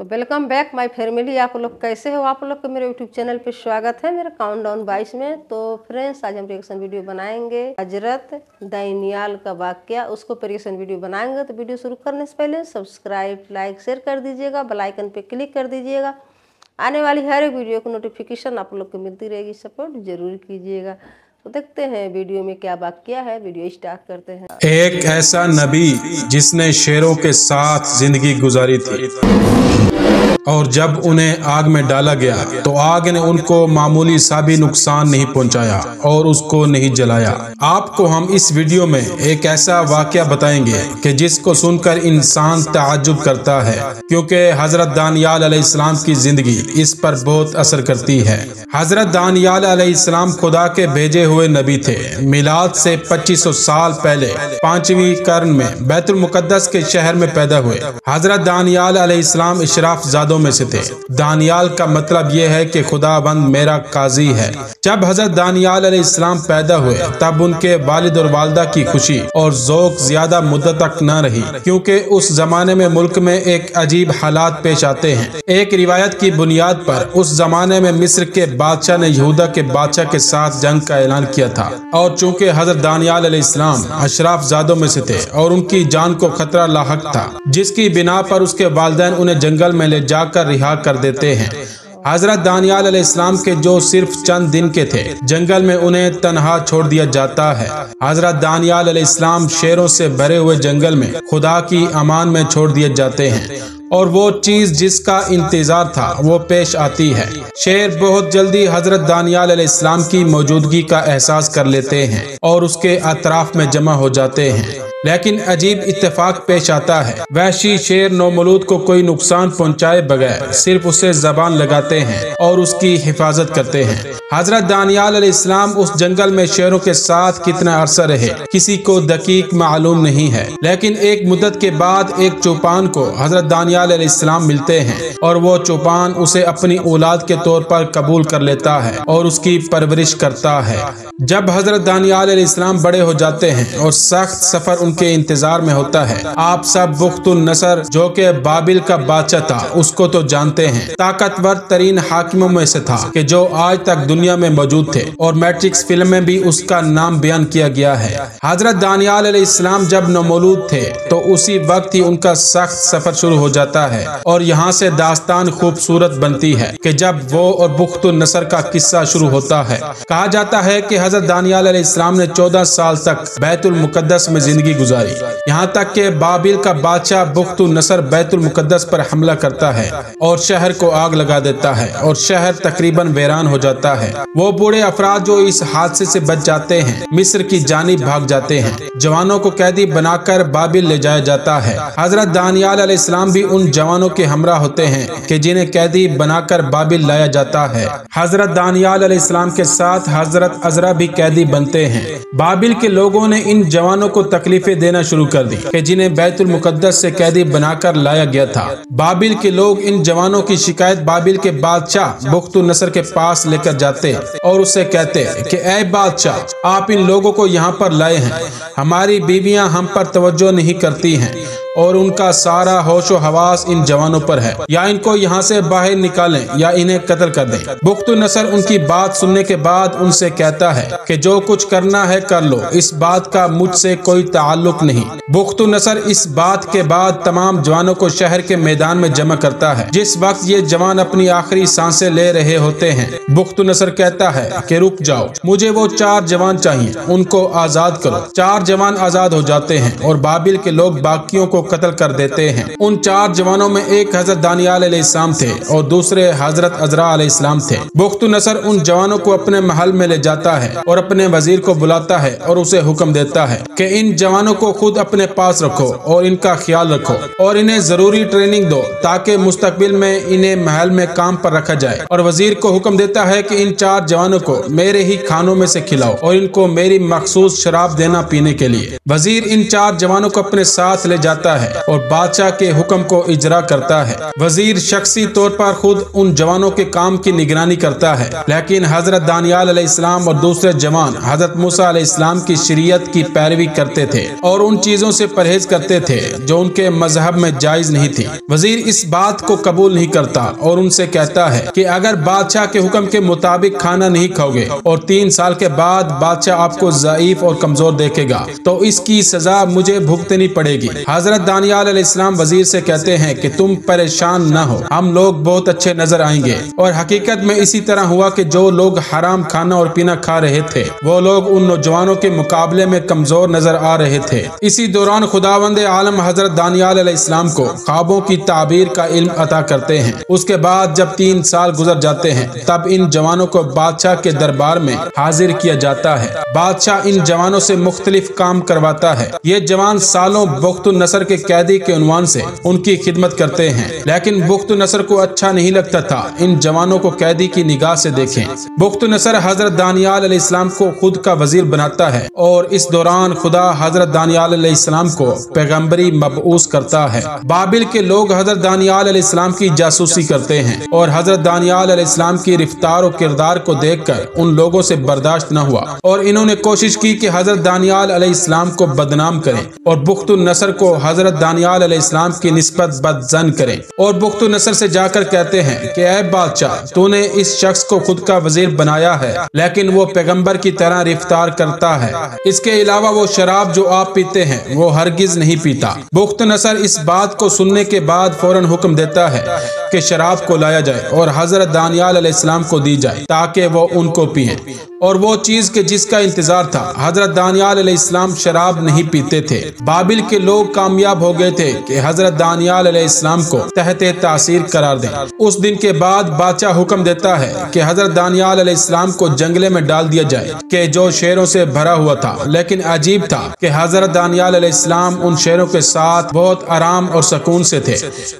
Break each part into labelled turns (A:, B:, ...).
A: तो welcome back my family आप लोग कैसे हो? आप लोग का मेरे यूट्यूब चैनल पे स्वागत है मेरे काउंट डाउन बाईस में। तो फ्रेंड्स आज हम रिएक्शन वीडियो बनाएँगे। हज़रत दैनियाल का वाक्य, उसको रिएक्शन वीडियो बनाएँगे। तो वीडियो शुरू करने से पहले सब्सक्राइब लाइक शेयर कर दीजिएगा। बेल आइकन पे क्लिक कर दीजिएगा। आने वाली हर एक वीडियो को नोटिफिकेशन आप लोग को मिलती रहेगी। सपोर्ट ज़रूर कीजिएगा। तो देखते हैं वीडियो में क्या वाक्य है, वीडियो स्टार्ट करते हैं।
B: एक ऐसा नबी जिसने शेरों के साथ ज़िंदगी गुजारी थी। और जब उन्हें आग में डाला गया तो आग ने उनको मामूली सा भी नुकसान नहीं पहुँचाया और उसको नहीं जलाया। आपको हम इस वीडियो में एक ऐसा वाक्य बताएँगे कि जिसको सुनकर इंसान ताजुब करता है, क्योंकि हज़रत दानियाल इस्लाम की ज़िंदगी इस पर बहुत असर करती है। हज़रत दानियाल इस्लाम खुदा के भेजे हुए नबी थे। मिलाद से 2500 साल पहले पांचवी कर्न में बैतुल मुकद्दस के शहर में पैदा हुए। हज़रत दानियाल इस्लाम इशराफ जादों में से थे। दानियाल का मतलब ये है कि खुदाबंद मेरा काजी है। जब हज़रत दानियाल इस्लाम पैदा हुए, तब उनके वालिद और वालदा की खुशी और जोक ज़्यादा मुद्दत तक न रही, क्योंकि उस जमाने में मुल्क में एक अजीब हालात पेश आते हैं। एक रिवायत की बुनियाद पर उस जमाने में मिस्र के बादशाह ने यहूदा के बादशाह के साथ जंग का ऐलान किया था। और चूँकि हज़रत दानियाल इस्लाम अशराफ जादों में से थे और उनकी जान को खतरा लाक था, जिसकी बिना पर उसके वालदेन उन्हें जंगल में ले जाकर रिहा कर देते हैं। हज़रत दानियाल इस्लाम के जो सिर्फ़ चंद दिन के थे, जंगल में उन्हें तनहा छोड़ दिया जाता है। हज़रत दानियाल इस्लाम शेरों से भरे हुए जंगल में खुदा की अमान में छोड़ दिए जाते हैं और वो चीज़ जिसका इंतज़ार था, वो पेश आती है। शेर बहुत जल्दी हज़रत दानियाल इस्लाम की मौजूदगी का एहसास कर लेते हैं और उसके अतराफ में जमा हो जाते हैं। लेकिन अजीब इत्तेफाक पेश आता है। वहशी शेर नोमलूद को कोई नुकसान पहुँचाए बगैर सिर्फ़ उसे जबान लगाते हैं और उसकी हिफाजत करते हैं। हज़रत दानियाल इस्लाम उस जंगल में शेरों के साथ कितना अरसा रहे, किसी को दकीक मालूम नहीं है। लेकिन एक मुद्दत के बाद एक चौपान को हज़रत दानियाल इस्लाम मिलते हैं और वो चौपान उसे अपनी औलाद के तौर पर कबूल कर लेता है और उसकी परवरिश करता है। जब हज़रत दानियाल इस्लाम बड़े हो जाते हैं और सख्त सफ़र उनके इंतज़ार में होता है। आप सब बुख्तुल नसर, जो कि बाबिल का बादशाह था, उसको तो जानते हैं। ताकतवर तरीन हाकिमों में से था कि जो आज तक दुनिया में मौजूद थे, और मैट्रिक्स फ़िल्म में भी उसका नाम बयान किया गया है। हज़रत दानियाल इस्लाम जब नमौलूद थे तो उसी वक्त ही उनका सख्त सफ़र शुरू हो जाता है, और यहाँ से दास्तान खूबसूरत बनती है कि जब वो और बुख्तुल नसर का किस्सा शुरू होता है। कहा जाता है कि हज़रत दानियाल इस्लाम ने चौदह साल तक बैतुल मुकद्दस में ज़िंदगी गुजारी। यहाँ तक के बाबिल का बादशाह बुख्तुल नसर बैतुल मुकद्दस पर हमला करता है और शहर को आग लगा देता है और शहर तकरीबन वीरान हो जाता है। वो बूढ़े अफराद जो इस हादसे से बच जाते हैं, मिस्र की जानी भाग जाते हैं। जवानों को कैदी बनाकर बाबिल ले जाया जाता है। हज़रत दानियाल इस्लाम भी उन जवानों के हमरा होते हैं कि जिन्हें कैदी बनाकर बाबिल लाया जाता है। हज़रत दानियाल इस्लाम के साथ हज़रत अजरा भी कैदी बनते हैं। बाबिल के लोगों ने इन जवानों को तकलीफें देना शुरू कर दी कि जिन्हें बैतुल मुकद्दस से कैदी बनाकर लाया गया था। बाबिल के लोग इन जवानों की शिकायत बाबिल के बादशाह बुख्तुल नसर के पास लेकर जाते और उससे कहते कि, ए बादशाह, आप इन लोगों को यहाँ पर लाए हैं। हमारी बीवियाँ हम पर तवज्जो नहीं करती हैं। और उनका सारा होशो हवास इन जवानों पर है। या इनको यहाँ से बाहर निकालें या इन्हें कत्ल कर दें। बुख्त नसर उनकी बात सुनने के बाद उनसे कहता है कि जो कुछ करना है कर लो। इस बात का मुझसे कोई ताल्लुक नहीं। बुख्त नसर इस बात के बाद तमाम जवानों को शहर के मैदान में जमा करता है। जिस वक्त ये जवान अपनी आखिरी साँसें ले रहे होते हैं, बुख्त नसर कहता है कि रुक जाओ। मुझे वो चार जवान चाहिए। उनको आज़ाद करो। चार जवान आज़ाद हो जाते हैं और बाबिल के लोग बाकियों को कत्ल कर देते हैं। उन चार जवानों में एक हज़रत दानियाल इस्लाम थे और दूसरे हज़रत अजरा इस्लाम थे। बुख्त नसर उन जवानों को अपने महल में ले जाता है और अपने वज़ीर को बुलाता है और उसे हुक्म देता है कि इन जवानों को खुद अपने पास रखो और इनका ख्याल रखो और इन्हें ज़रूरी ट्रेनिंग दो ताकि मुस्तबिल में इन्हें महल में काम पर रखा जाए। और वज़ीर को हुक्म देता है कि इन चार जवानों को मेरे ही खानों में से खिलाओ और इनको मेरी मखसूस शराब देना पीने के लिए। वज़ीर इन चार जवानों को अपने साथ ले जाता जाता है और बादशाह के हुक्म को इजरा करता है। वज़ीर शख्सी तौर पर खुद उन जवानों के काम की निगरानी करता है। लेकिन हज़रत दानियाल इस्लाम और दूसरे जवान हज़रत मूसा इस्लाम की शरीयत की पैरवी करते थे और उन चीज़ों से परहेज करते थे जो उनके मज़हब में जायज़ नहीं थी। वज़ीर इस बात को कबूल नहीं करता और उनसे कहता है कि अगर बादशाह के हुक्म के मुताबिक खाना नहीं खाओगे और तीन साल के बाद बादशाह आपको ज़यीफ और कमज़ोर देखेगा तो इसकी सजा मुझे भुगतनी पड़ेगी। हज़रत दानियाल इस्लाम वज़ीर से कहते हैं कि तुम परेशान न हो। हम लोग बहुत अच्छे नज़र आएँगे। और हकीकत में इसी तरह हुआ कि जो लोग हराम खाना और पीना खा रहे थे, वो लोग उन नौजवानों के मुकाबले में कमज़ोर नज़र आ रहे थे। इसी दौरान खुदावंद आलम हज़रत दानियाल इस्लाम को ख्वाबों की ताबीर का इल्म अता करते हैं। उसके बाद जब तीन साल गुजर जाते हैं, तब इन जवानों को बादशाह के दरबार में हाजिर किया जाता है। बादशाह इन जवानों से मुख्तलिफ़ काम करवाता है। ये जवान सालों बुख्त नसर के कैदी के उनवान से उनकी खिदमत करते हैं। लेकिन बुख्त नसर को अच्छा नहीं लगता था। इन जवानों को कैदी की निगाह से देखें। बुख्त नसर हज़रत दानियाल इस्लाम को खुद का वज़ीर बनाता है और इस दौरान खुदा हज़रत दानियाल इस्लाम को पैगम्बरी मबूस करता है। बाबिल के लोग हज़रत दानियाल इस्लाम की जासूसी करते हैं और हज़रत दानियाल इस्लाम की रफ्तार और किरदार को देख कर उन लोगों से बर्दाश्त न हुआ और इन्होंने कोशिश की कि हज़रत दानियाल इस्लाम को बदनाम करें और बुख्त नसर को हज़रत दानियाल इस्लाम की नस्बत बदजन करें। और बुख्त नसर से जाकर कहते हैं कि, ऐ बादशाह, तूने इस शख्स को खुद का वज़ीर बनाया है, लेकिन वो पैगंबर की तरह रफ्तार करता है। इसके अलावा वो शराब जो आप पीते हैं, वो हरगिज नहीं पीता। बुख्त नसर इस बात को सुनने के बाद फ़ौरन हुक्म देता है कि शराब को लाया जाए और हज़रत दानियाल इस्लाम को दी जाए, ताकि वो उनको पिए। और वो चीज़ के जिसका इंतज़ार था। हज़रत दानियाल इस्लाम शराब नहीं पीते थे। बाबिल के लोग कामयाब हो गए थे कि हज़रत दानियाल इस्लाम को तहत तासीर करार दें। उस दिन के बाद बादशाह हुक्म देता है कि हज़रत दानियाल इस्लाम को जंगले में डाल दिया जाए के जो शेरों से भरा हुआ था, लेकिन अजीब था कि हज़रत दानियाल इस्लाम उन शेरों के साथ बहुत आराम और सुकून से थे,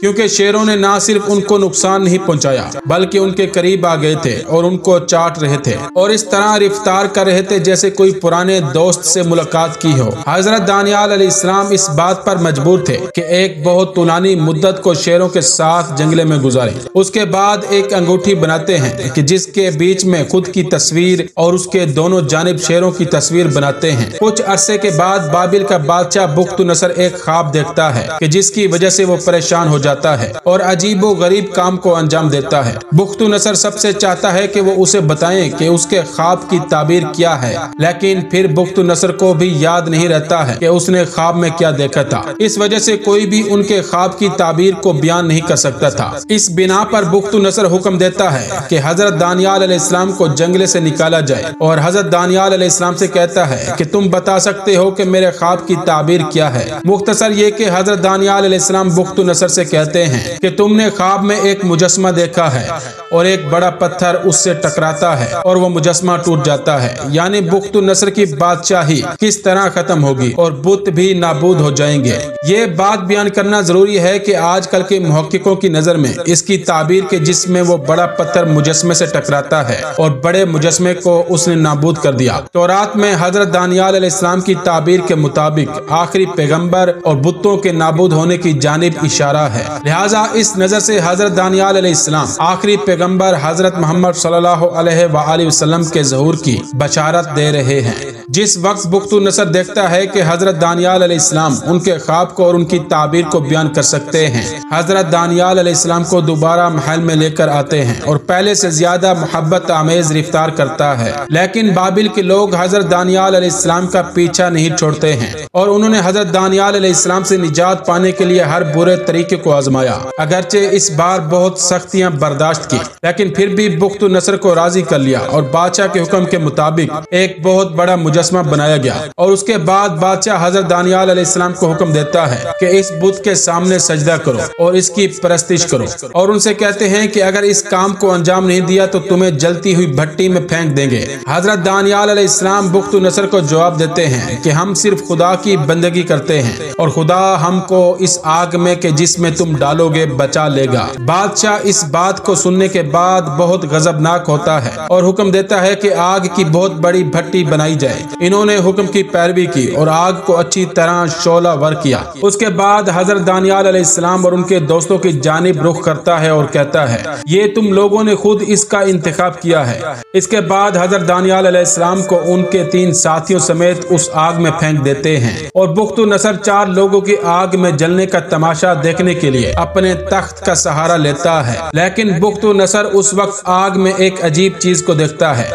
B: क्योंकि शेरों ने न सिर्फ़ उनको नुकसान नहीं पहुँचाया, बल्कि उनके करीब आ गए थे और उनको चाट रहे थे। और इस तरह रफ्तार कर रहे थे जैसे कोई पुराने दोस्त से मुलाकात की हो। हज़रत दानियाल इस्लाम इस बात पर मजबूर थे कि एक बहुत तुलानी मुद्दत को शेरों के साथ जंगले में गुजारे। उसके बाद एक अंगूठी बनाते हैं कि जिसके बीच में खुद की तस्वीर और उसके दोनों जानब शेरों की तस्वीर बनाते हैं। कुछ अरसे के बाद बाबिल का बादशाह बुख्त नसर एक ख्वाब देखता है कि जिसकी वजह से वो परेशान हो जाता है और अजीब गरीब काम को अंजाम देता है। बुख्त नसर सबसे चाहता है कि वो उसे बताएँ कि उसके ख्वाब की ताबीर क्या है, लेकिन फिर बुख्त नसर को भी याद नहीं रहता है कि उसने ख्वाब में क्या देखा था। इस वजह से कोई भी उनके ख्वाब की ताबीर को बयान नहीं कर सकता था। इस बिना पर बुख्त नसर हुक्म देता है कि हज़रत दानियाल इस्लाम को जंगले से निकाला जाए और हज़रत दानियाल इस्लाम से कहता है कि तुम बता सकते हो कि मेरे ख्वाब की ताबीर क्या है। मुख्तसर ये कि हज़रत दानियाल इस्लाम बुख्त नसर से कहते हैं कि तुमने ख्वाब में एक मुजस्मा देखा है और एक बड़ा पत्थर उससे टकराता है और वो मुजस्मा टूट जाता है। यानी बुख्त नसर की बादशाही किस तरह खत्म होगी और बुत भी नाबूद हो जाएँगे। ये बात बयान करना ज़रूरी है कि आजकल के महक्कों की नज़र में इसकी ताबीर के जिसमें वो बड़ा पत्थर मुजस्मे से टकराता है और बड़े मुजस्मे को उसने नाबूद कर दिया। तो रात में हज़रत दानियाल इस्लाम की ताबीर के मुताबिक आखिरी पैगंबर और बुतों के नाबूद होने की जानब इशारा है। लिहाजा इस नज़र से हज़रत दानियाल इस्लाम आखिरी पैगंबर हज़रत मोहम्मद सल्लल्लाहु के जहूर की बशारत दे रहे हैं। जिस वक्त बुख्तु नसर देखता है कि हज़रत दानियाल इस्लाम उनके ख्वाब को और उनकी ताबीर को बयान कर सकते हैं, हज़रत दानियाल को दोबारा महल में लेकर आते हैं और पहले से ज़्यादा मोहब्बत आमेज रफ्तार करता है। लेकिन बाबिल के लोग हज़रत दानियाल इस्लाम का पीछा नहीं छोड़ते हैं और उन्होंने हज़रत दानियाल इस्लाम से निजात पाने के लिए हर बुरे तरीके को आजमाया। अगरचे इस बार बहुत सख्तियाँ बर्दाश्त की, लेकिन फिर भी बुख्त नसर को राज़ी कर लिया और बादशाह के हुक्म के मुताबिक एक बहुत बड़ा मुजस्मा बनाया गया और उसके बाद बादशाह हज़रत दानियाल इस्लाम को हुक्म देता है कि इस बुत के सामने सजदा करो और इसकी परस्तिश करो और उनसे कहते हैं कि अगर इस काम को अंजाम नहीं दिया तो तुम्हें जलती हुई भट्टी में फेंक देंगे। हज़रत दानियाल इस्लाम बुख्त नसर को जवाब देते हैं कि हम सिर्फ़ खुदा की बंदगी करते हैं और खुदा हमको इस आग में के जिसमें तुम डालोगे बचा लेगा। बादशाह इस बात को सुनने के बाद बहुत गजबनाक होता है और हुक्म देता है कि आग की बहुत बड़ी भट्टी बनाई जाए। इन्होंने हुक्म की पैरवी की और आग को अच्छी तरह शोला वर किया। उसके बाद हज़रत दानियाल और उनके दोस्तों की जानब रुख करता है और कहता है, ये तुम लोगों ने खुद इसका इंतखब किया है। इसके बाद हज़रत दानियाल को उनके तीन साथियों समेत उस आग में फेंक देते हैं और बुख्त नसर चार लोगों की आग में जलने का तमाशा देखने के लिए अपने तख्त का सहारा लेता है। लेकिन बुख्त नसर उस वक्त आग में एक अजीब चीज़ को देखता है।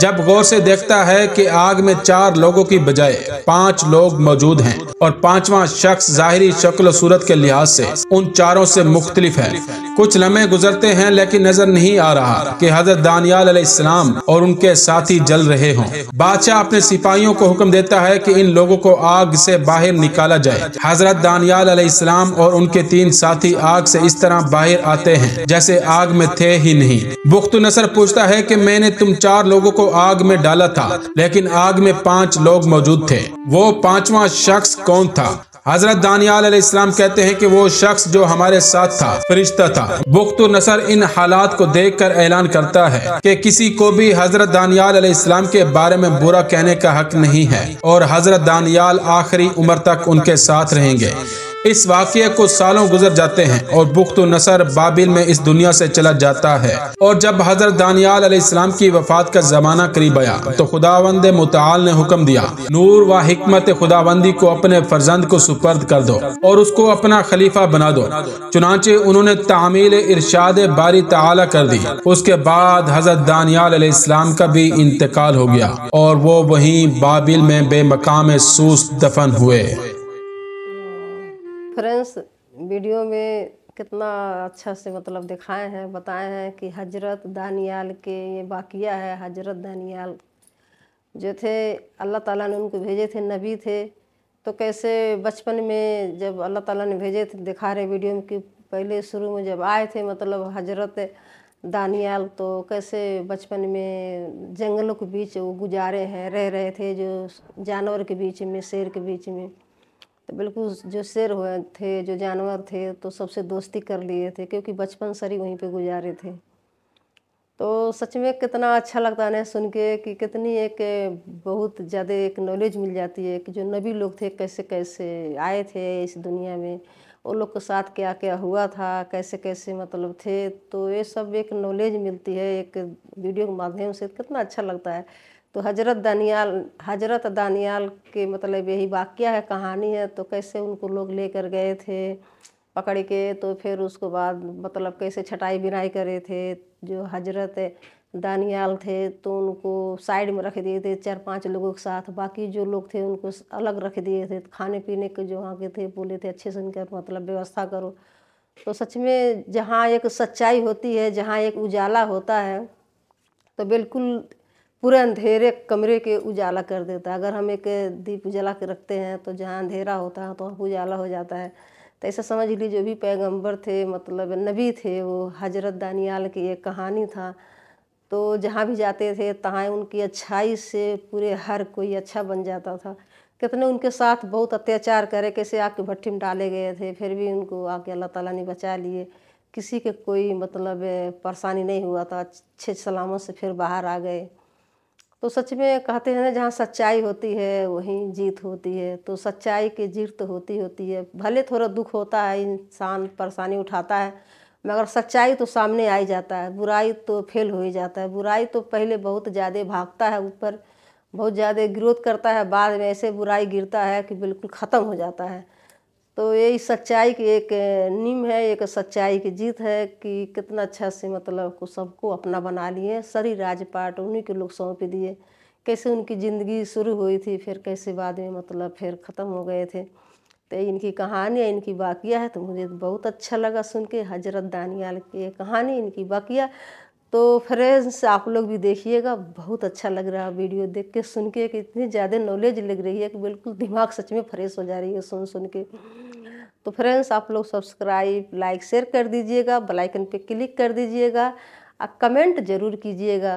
B: जब गौर से देखता है कि आग में चार लोगों की बजाय पाँच लोग मौजूद हैं और पांचवा शख्स जाहिरी शक्ल सूरत के लिहाज से उन चारों से मुख्तलिफ़ है। कुछ लम्हे गुजरते हैं, लेकिन नज़र नहीं आ रहा कि हज़रत दानियाल इस्लाम और उनके साथी जल रहे हों। बादशाह अपने सिपाहियों को हुक्म देता है कि इन लोगों को आग से बाहर निकाला जाए। हज़रत दानियाल इस्लाम और उनके तीन साथी आग से इस तरह बाहर आते हैं, जैसे आग में थे ही नहीं। बुख्त नसर पूछता है कि मैंने तुम चार लोगों को आग में डाला था, लेकिन आग में पाँच लोग मौजूद थे। वो पांचवा शख्स कौन था? हज़रत दानियाल इस्लाम कहते हैं कि वो शख्स जो हमारे साथ था, फरिश्ता था। बुख्त नसर इन हालात को देखकर ऐलान करता है कि किसी को भी हज़रत दानियाल इस्लाम के बारे में बुरा कहने का हक नहीं है और हज़रत दानियाल आखिरी उम्र तक उनके साथ रहेंगे। इस वाक्य को सालों गुजर जाते हैं और बुख्त नसर बाबिल में इस दुनिया से चला जाता है। और जब हज़रत दानियाल इस्लाम की वफात का जमाना करीब आया तो खुदावंद मुताल ने हुक्म दिया, नूर व हिकमत खुदाबंदी को अपने फर्जंद को सुपर्द कर दो और उसको अपना खलीफा बना दो। चुनाचे उन्होंने तामील इरशाद बारी ताला कर दी। उसके बाद हज़रत दानियाल इस्लाम का भी इंतकाल हो गया और वो वहीं बाबिल में बेमकाम सूस दफन हुए।
A: फ्रेंड्स वीडियो में कितना अच्छा से मतलब दिखाए हैं, बताए हैं कि हज़रत दानियाल के ये वाकिया है, हज़रत दानियाल जो थे, अल्लाह ताला ने उनको भेजे थे, नबी थे। तो कैसे बचपन में जब अल्लाह ताला ने भेजे थे, दिखा रहे वीडियो में कि पहले शुरू में जब आए थे मतलब हज़रत दानियाल तो कैसे बचपन में जंगलों के बीच वो गुजारे हैं, रह रहे थे जो जानवर के बीच में, शेर के बीच में। तो बिल्कुल जो शेर हुए थे, जो जानवर थे तो सबसे दोस्ती कर लिए थे, क्योंकि बचपन सरी वहीं पे गुजारे थे। तो सच में कितना अच्छा लगता है सुन के कि कितनी एक बहुत ज़्यादा एक नॉलेज मिल जाती है कि जो नबी लोग थे कैसे कैसे आए थे इस दुनिया में उन लोग के साथ क्या क्या हुआ था, कैसे कैसे मतलब थे तो ये सब एक नॉलेज मिलती है, एक वीडियो के माध्यम से कितना अच्छा लगता है। तो हज़रत दानियाल हज़रत दानियाल के मतलब यही वाक्य है, कहानी है तो कैसे उनको लोग लेकर गए थे पकड़ के तो फिर उसको बाद मतलब कैसे छटाई बिनाई करे थे, जो हज़रत दानियाल थे तो उनको साइड में रख दिए थे, चार पाँच लोगों के साथ, बाकी जो लोग थे उनको अलग रख दिए थे, खाने पीने के जो वहाँ के थे, बोले थे अच्छे से उनका मतलब व्यवस्था करो। तो सच में जहाँ एक सच्चाई होती है, जहाँ एक उजाला होता है तो बिल्कुल पूरे अंधेरे कमरे के उजाला कर देता है। अगर हम एक दीप उजाला के रखते हैं तो जहाँ अंधेरा होता है तो वहाँ उजाला हो जाता है। तो ऐसा समझ लीजिए, जो भी पैगंबर थे मतलब नबी थे, वो हज़रत दानियाल की एक कहानी था। तो जहाँ भी जाते थे, तहाँ उनकी अच्छाई से पूरे हर कोई अच्छा बन जाता था। कितने उनके साथ बहुत अत्याचार करे, कैसे आग आके भट्टी में डाले गए थे, फिर भी उनको आके अल्लाह ताला ने बचा लिए। किसी के कोई मतलब परेशानी नहीं हुआ था। अच्छे सलामत से फिर बाहर आ गए। तो सच में कहते हैं ना, जहाँ सच्चाई होती है, वहीं जीत होती है। तो सच्चाई की जीत तो होती होती है। भले थोड़ा दुख होता है, इंसान परेशानी उठाता है, मगर सच्चाई तो सामने आ ही जाता है। बुराई तो फेल हो ही जाता है। बुराई तो पहले बहुत ज़्यादा भागता है ऊपर, बहुत ज़्यादा ग्रोथ करता है। बाद में ऐसे बुराई गिरता है कि बिल्कुल ख़त्म हो जाता है। तो यही सच्चाई की एक नीम है, एक सच्चाई की जीत है कि कितना अच्छा से मतलब को सबको अपना बना लिए, सरी राजपाट, उन्हीं के लोग सौंप दिए। कैसे उनकी ज़िंदगी शुरू हुई थी, फिर कैसे बाद में मतलब फिर ख़त्म हो गए थे। तो इनकी कहानियाँ इनकी वाकिया है तो मुझे बहुत अच्छा लगा सुन के, हज़रत दानियाल की कहानी, इनकी वाकिया। तो फ्रेंड्स, आप लोग भी देखिएगा, बहुत अच्छा लग रहा है वीडियो देख के, सुन के कि इतनी ज़्यादा नॉलेज लग रही है कि बिल्कुल दिमाग सच में फ्रेश हो जा रही है सुन सुन के। तो फ्रेंड्स, आप लोग सब्सक्राइब लाइक शेयर कर दीजिएगा बेलाइकन पे क्लिक कर दीजिएगा, और कमेंट ज़रूर कीजिएगा।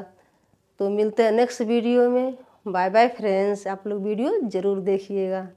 A: तो मिलते हैं नेक्स्ट वीडियो में। बाय बाय फ्रेंड्स आप लोग वीडियो ज़रूर देखिएगा।